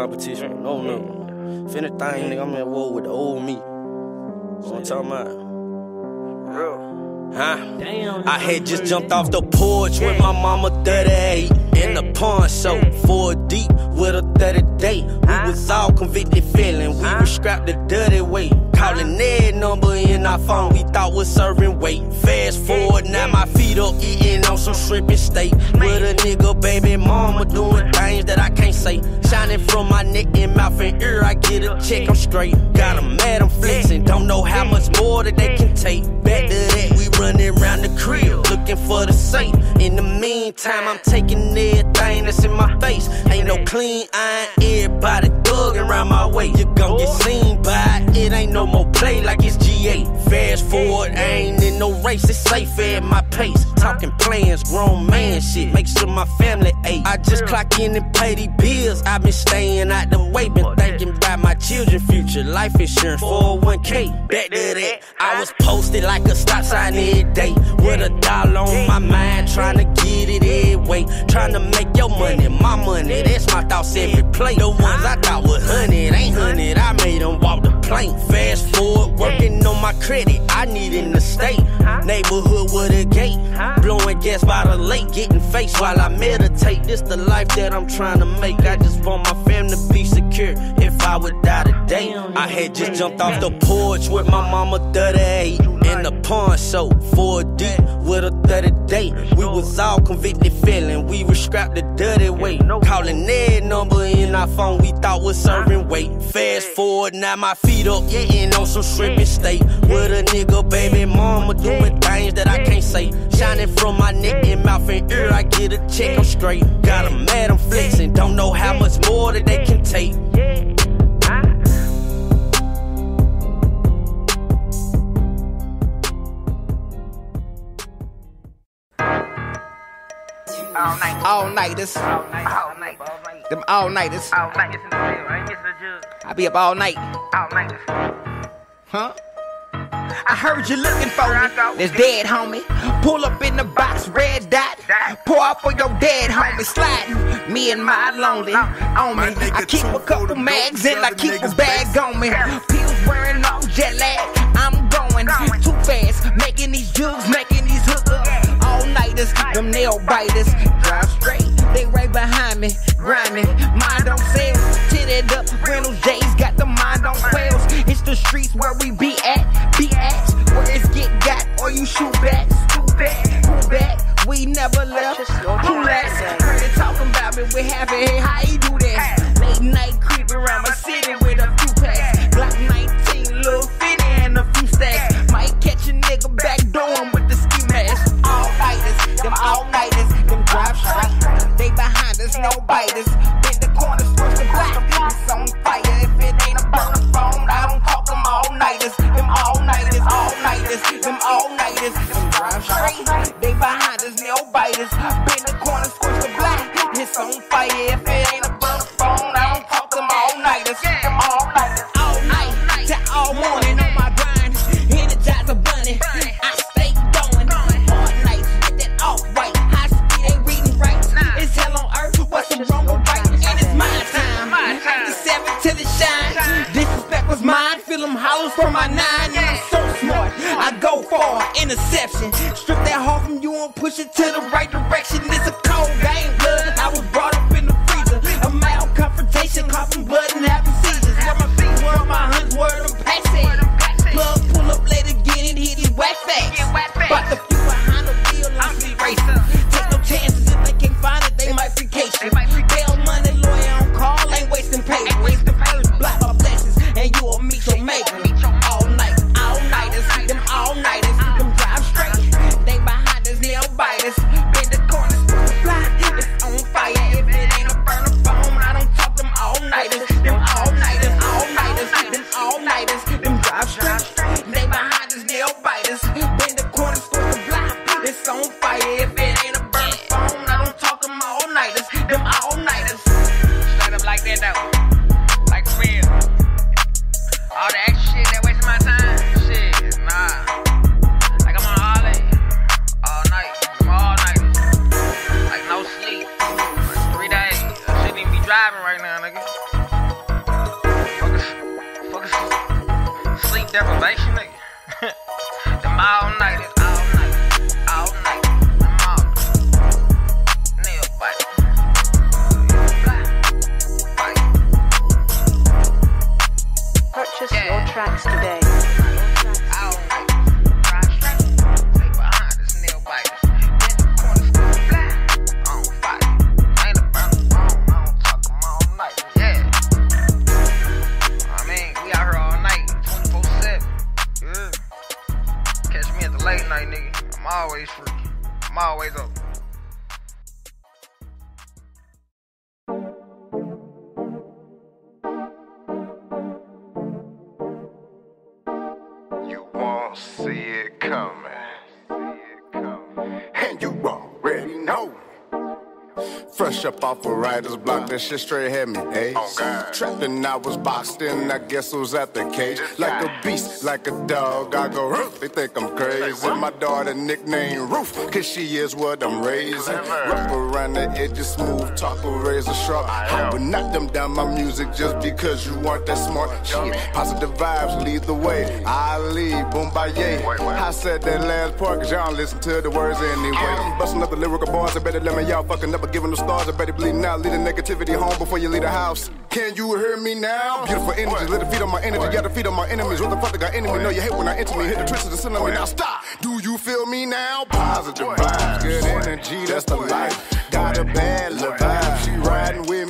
competition. No, no. If anything, nigga, I'm at war with the old me. What I'm talking about? Huh? Damn. I had just jumped off the porch with my mama 38 in the pawn so four deep with a 30 day. We was all convicted feeling we was scrapped the dirty way. Calling that number in our phone we thought was serving weight. Fast forward now my feet up eating on some shrimp and steak with a nigga baby mama doing things that I can't say. Shining from my neck and mouth and ear I get a check I'm straight. Got 'em mad I'm flexing don't know how much more that they can take. Back to that we running round the crib looking for the safe. In the meantime, I'm taking everything that's in my face. Ain't no clean iron, everybody thugging around my way. You gon' get seen by it. Ain't no more play like it's G8. Fast forward, I ain't in no race. It's safe at my pace. Talking plans, grown man shit. Make sure my family ate. I just clock in and pay these bills. I've been staying out the way, been thinking about my children's future. Life insurance, 401k. Back to that, I was posted like a stop sign every day. With a dollar on my mind, trying to get it every way. Trying to make your money, my money. That's my thoughts every play. The ones I thought was hundred, ain't hundred. I made them walk the plank. Fast forward, working on my credit. I need in the state. Neighborhood with a gate. Blowing gas by the lake, getting face while I meditate. This the life that I'm trying to make. I just want my family to be secure. If I would die today, I had just jumped off the porch with my mama 38 in the pawn four deep with a 30 day. We was all convicted feeling we was scrapped the dirty way. Calling that number in our phone we thought was serving weight. Fast forward now my feet up eating on some shrimp and steak with a nigga baby mama doing things that I can't say. Shining from my neck and mouth and ear I get a check I'm straight. Got Got 'em mad I'm flexing don't know how much more that they can take. Nighters, All night. them all nighters. All night. It's in the field, right? It's the judge. I be up all night, All night. huh? I heard you looking for me. That's dead, homie. Pull up in the box, red dot. Pour out for your dead, homie. Sliding. Me and my lonely on me. I keep a couple mags and I keep a bag on me. Pills wearing off jet lag. I'm going too fast, making these jugs, making these hookups. All nighters, them nail biters. Drive straight, they right behind me, grinding. Mind on sales, titted up. Reynolds J's got the mind on sales. It's the streets where we be at, be at. Where it's get got or you shoot back, shoot back, who back. We never left. Who last? Heard it talking about me, we it. Hey, all nighters. Them drive straight. They behind us, no biters. Bend the corner, switch the black. It's on fire. If it ain't a burner phone, I don't talk them all nighters. Them all nighters, all night to all morning on my grind. Energizer bunny. I stay going. Hard nights with that off white. High speed ain't reading right. It's hell on earth. What's the wrong with right? And it's my time. After seven till it shine. Disrespect was mine. Feel them hollows from my nine. And I'm so smart. I go far. Interception. Strip that heart from you and push it to the right direction. It's a cold game, blood. I was brought up in the freezer. A mild confrontation, coughing blood and having today. Fresh up off a writer's block, that shit straight had me eh? days. Trapped and I was boxed in, I guess it was at the cage. Like a beast, like a dog, I go roof. They think I'm crazy. My daughter nicknamed Roof, cause she is what I'm raising. Rough around the edges, smooth, talk a razor sharp. I would knock them down my music just because you aren't that smart. Shit, positive vibes lead the way. I lead, boom, by I said that last part cause y'all listen to the words anyway. I'm busting up the lyrical bars, I better let me y'all fucking up, giving the stars, I better bleeding out. Leave the negativity home before you leave the house. Can you hear me now? Beautiful energy, let it feed on my energy, got to feed on my enemies. What the fuck, I got enemy? Know you hate when I enter me, hit the tricks of the me. Now stop. Do you feel me now? Positive vibes, good energy, that's the life. Got a bad vibe, she riding with me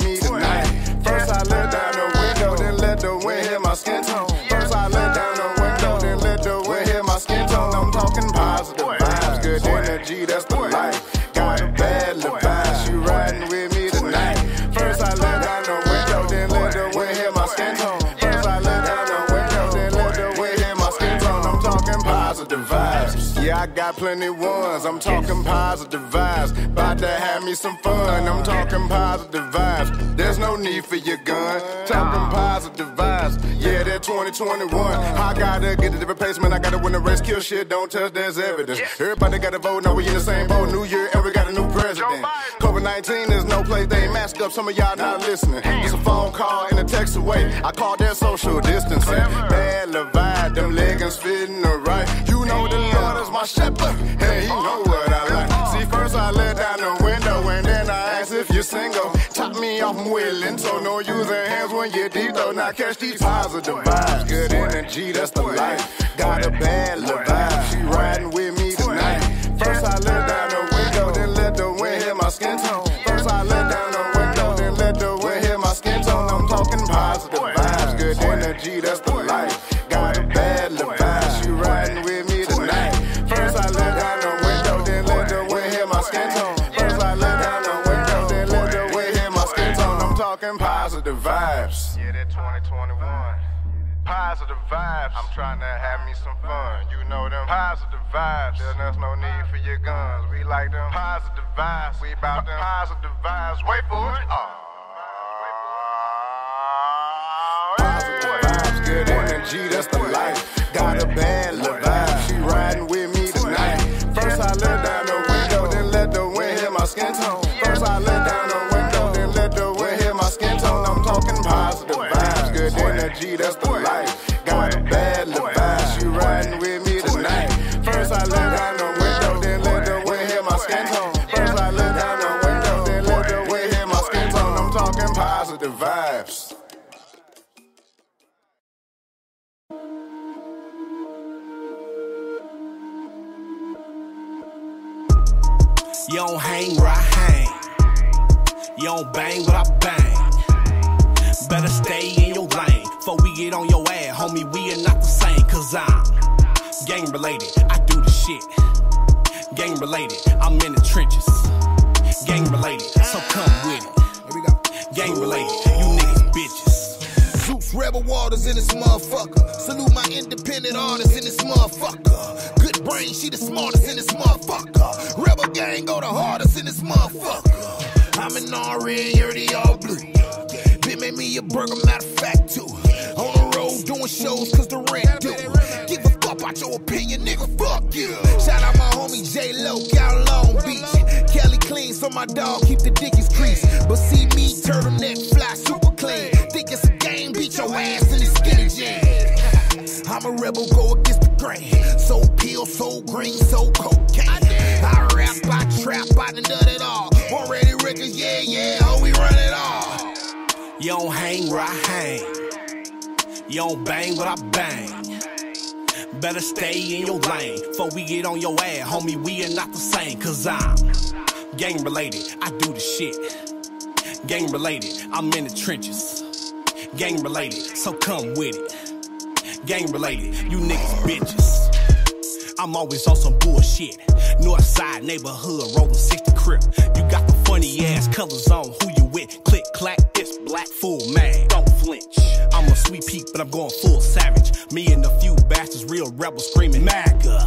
Yeah, I got plenty ones. I'm talking positive vibes. About to have me some fun. I'm talking positive vibes. There's no need for your gun. Talking positive vibes. Yeah, they're 2021. I gotta get a different placement. I gotta win the race. Kill shit, don't touch, there's evidence. Everybody gotta vote. Now we in the same boat. New year, and we got a new president. COVID 19 is no place. They ain't masked up. Some of y'all not listening. It's a phone call and a text away. I call that social distancing. Bad Levi, them leggings fitting her right. You know the Lord is my shepherd, and He know what I like. See, first I let down the window, and then I asked if you're single. Top me off, I'm willing, so no using hands when you're deep though. Now catch these positive vibes, good energy, that's the life. Got a bad little vibe, she riding with me tonight. First I let down the window, then let the wind hit my skin tone. First I let down the window, then let the wind hit my skin tone. I'm talking positive vibes, good energy, that's Trying to have me some fun. You know them positive vibes. There's no need for your guns. We like them positive vibes. We about them positive vibes. Wait for it. Oh. Vibes, good energy, that's the life. Got a bad little vibe. She riding with me tonight. First I let down the window, then let the wind hit my skin tone. First I let down the window, then let the wind hit my skin tone. I'm talking positive vibes, good energy, that's the life. Don't hang where I hang. You don't bang where I bang. Better stay in your lane. Before we get on your ass, homie, we are not the same. Cause I'm gang related. I do the shit. Gang related. I'm in the trenches. Gang related. So come with it. Here we go. Gang related. You niggas bitches. Zeus Rebel Waters in this motherfucker. Salute my independent artists in this motherfucker. Good brain, she the smartest in this motherfucker. Rebel gang go the hardest in this motherfucker. I'm an RN, you're the all blue. Been made me a burger, matter of fact, too. On the road doing shows cause the rent due. Give a fuck about your opinion, nigga. Fuck you. Shout out my homie J Lo, out Long Beach. Kelly clean, so my dog keep the dickies creased. But see me, turtleneck fly, super clean. Think it's a game, beat your ass in the skinny jeans. I'm a rebel, go against the grain. So peel, so green, so cocaine. I rap, I trap, I done all. Already records, yeah, yeah, oh, we run it all. You don't hang where I hang. You don't bang what I bang. Better stay in your lane before we get on your ass, homie. We are not the same, cause I'm gang related. I do the shit. Gang related, I'm in the trenches. Gang related, so come with it. Gang related, you niggas bitches. I'm always on some bullshit. Northside neighborhood, rolling 60 crib. You got the funny ass colors on, who you with? Click, clack, it's black, full man. Don't flinch. I'm a sweet peak, but I'm going full savage. Me and a few bastards, real rebels screaming MAGA.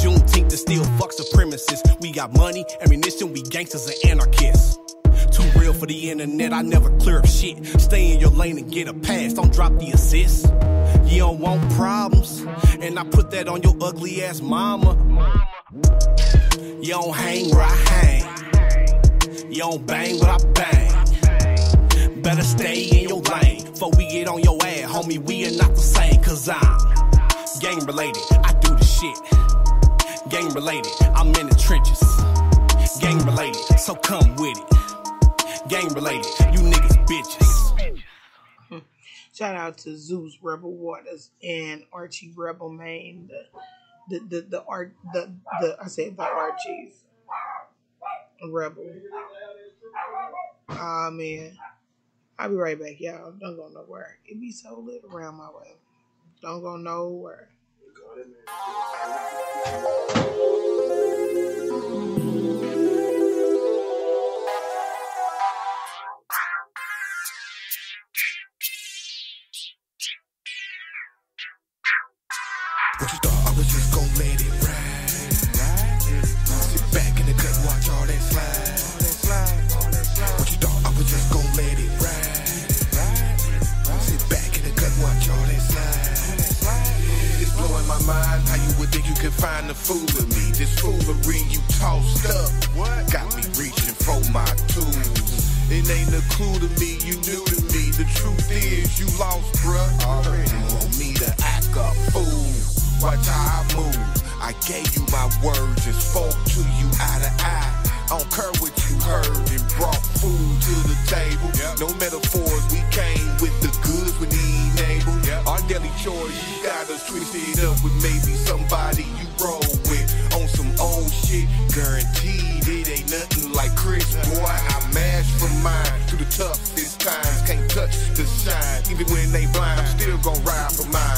Juneteenth to still fuck supremacists. We got money, ammunition, we gangsters and anarchists. Too real for the internet, I never clear up shit. Stay in your lane and get a pass, don't drop the assist. You don't want problems, and I put that on your ugly ass mama. You don't hang where I hang. You don't bang what I bang. Better stay in your lane before we get on your ass, homie. We are not the same, cause I'm gang related. I do the shit. Gang related, I'm in the trenches. Gang related, so come with it. Gang related, you niggas bitches. Shout out to Zeus Rebel Waters and Archie Rebel Main. The the the, the art the the I said the Archies Rebel. Ah man. I'll be right back, y'all. Don't go nowhere. It be so lit around my way. Don't go nowhere. How I move. I gave you my words and spoke to you eye to eye. I don't care what you heard and brought food to the table. No metaphors, we came with the goods we need able. Our daily chores, you got us twisted up with maybe somebody you roll with on some old shit. Guaranteed it ain't nothing like Chris. Boy, I mashed for mine through the toughest times. Can't touch the shine. Even when they blind, I'm still gonna ride for mine.